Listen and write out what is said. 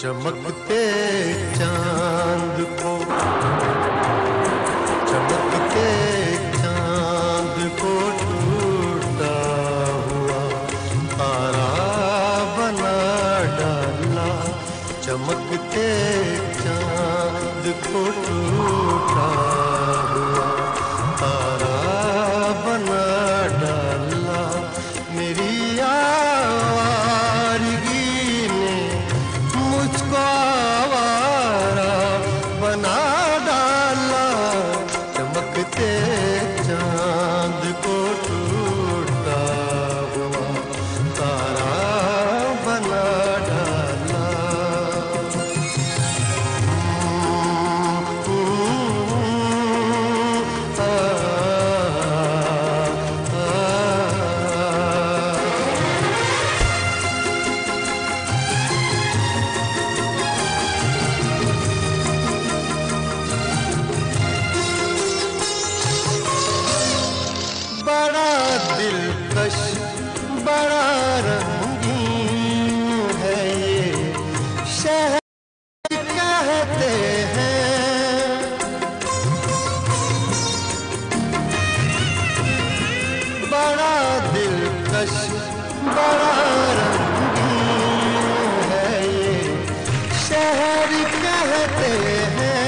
चमकते चाँद को। चमकते चाँद को टूटा हुआ तारा बना डाला। चमकते चाँद को टूटा बड़ा रंगीन है ये। शहर कहते हैं। बड़ा दिलकश, बड़ा रंगीन है ये। शहर कहते हैं।